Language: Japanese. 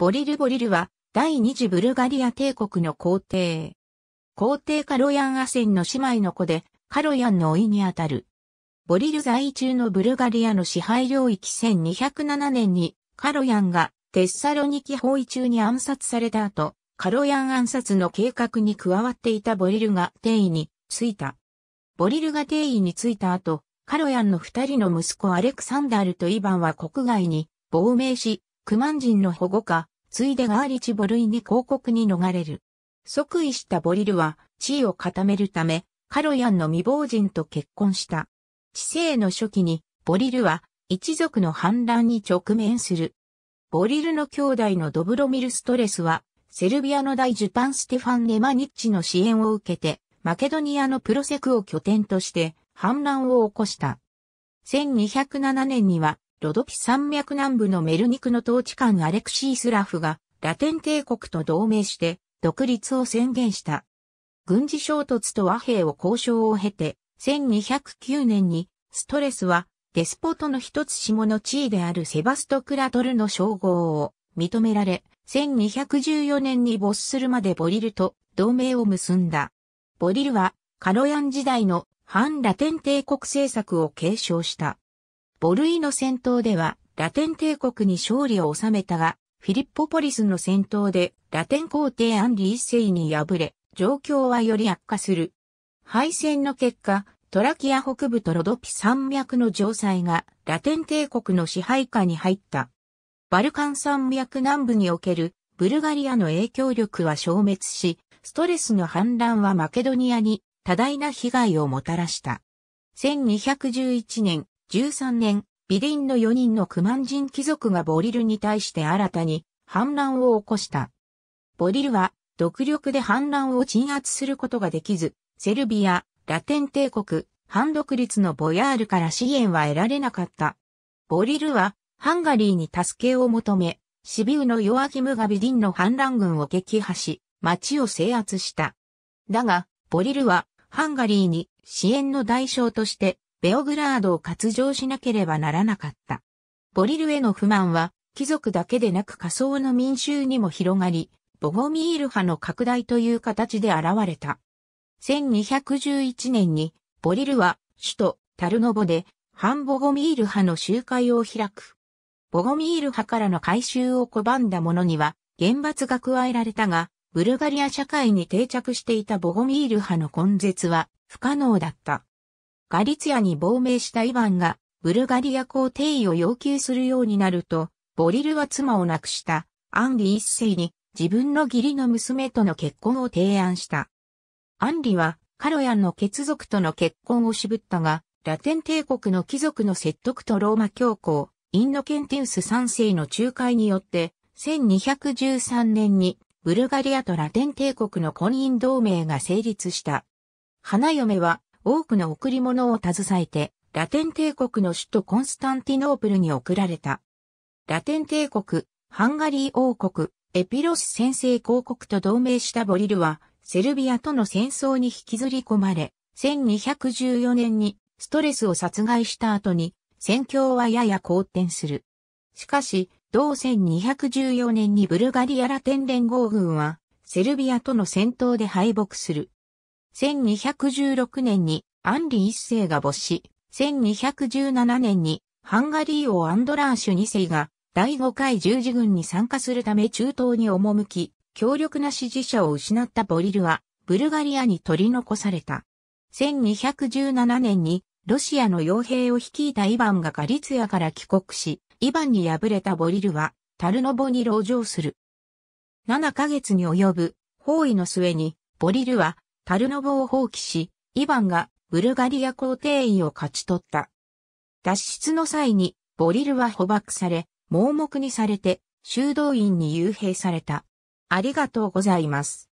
ボリル・ボリルは第二次ブルガリア帝国の皇帝。皇帝カロヤン・アセンの姉妹の子でカロヤンの甥にあたる。ボリル在中のブルガリアの支配領域1207年にカロヤンがテッサロニキ包囲中に暗殺された後、カロヤン暗殺の計画に加わっていたボリルが帝位についた。ボリルが帝位についた後、カロヤンの二人の息子アレクサンダルとイヴァンは国外に亡命し、クマン人の保護下、ついでガーリチボルイに広告に逃れる。即位したボリルは地位を固めるため、カロヤンの未亡人と結婚した。治世の初期に、ボリルは一族の反乱に直面する。ボリルの兄弟のドブロミルストレスは、セルビアの大ジュパン・ステファン・ネマニッチの支援を受けて、マケドニアのプロセクを拠点として反乱を起こした。1207年にはロドピ山脈南部のメルニクの統治官アレクシー・スラフがラテン帝国と同盟して独立を宣言した。軍事衝突と和平を交渉を経て、1209年にストレスはデスポトの一つ下の地位であるセバストクラトルの称号を認められ、1214年に没するまでボリルと同盟を結んだ。ボリルはカロヤン時代の反ラテン帝国政策を継承した。ボルイの戦闘では、ラテン帝国に勝利を収めたが、フィリッポポリスの戦闘で、ラテン皇帝アンリ一世に敗れ、状況はより悪化する。敗戦の結果、トラキア北部とロドピ山脈の城塞がラテン帝国の支配下に入った。バルカン山脈南部におけるブルガリアの影響力は消滅し、ストレスの反乱はマケドニアに多大な被害をもたらした。1211年、13年、ビリンの4人のクマン人貴族がボリルに対して新たに反乱を起こした。ボリルは独力で反乱を鎮圧することができず、セルビア、ラテン帝国、反独立のボヤールから支援は得られなかった。ボリルはハンガリーに助けを求め、シビウのヨアキムがビリンの反乱軍を撃破し、町を制圧した。だが、ボリルはハンガリーに支援の代償としてベオグラードを割譲しなければならなかった。ボリルへの不満は、貴族だけでなく仮想の民衆にも広がり、ボゴミール派の拡大という形で現れた。1211年に、ボリルは首都タルノボで反ボゴミール派の集会を開く。ボゴミール派からの回収を拒んだ者には厳罰が加えられたが、ブルガリア社会に定着していたボゴミール派の根絶は不可能だった。ガリツヤに亡命したイヴァンがブルガリア皇帝位を要求するようになると、ボリルは妻を亡くしたアンリ一世に自分の義理の娘との結婚を提案した。アンリはカロヤンの血族との結婚を渋ったが、ラテン帝国の貴族の説得とローマ教皇、インノケンティウス3世の仲介によって、1213年にブルガリアとラテン帝国の婚姻同盟が成立した。花嫁は多くの贈り物を携えて、ラテン帝国の首都コンスタンティノープルに送られた。ラテン帝国、ハンガリー王国、エピロス先制公国と同盟したボリルは、セルビアとの戦争に引きずり込まれ、1214年にストレスを殺害した後に、戦況はやや好転する。しかし、同1214年にブルガリアラテン連合軍は、セルビアとの戦闘で敗北する。1216年にアンリ一世が没し、1217年にハンガリー王アンドラーシュ二世が第5回十字軍に参加するため中東に赴き、強力な支持者を失ったボリルはブルガリアに取り残された。1217年にロシアの傭兵を率いたイヴァンがガリツヤから帰国し、イヴァンに敗れたボリルはタルノボに籠城する。7ヶ月に及ぶ包囲の末にボリルはタルノボを放棄し、イヴァンがブルガリア皇帝位を勝ち取った。脱出の際に、ボリルは捕獲され、盲目にされて、修道院に幽閉された。ありがとうございます。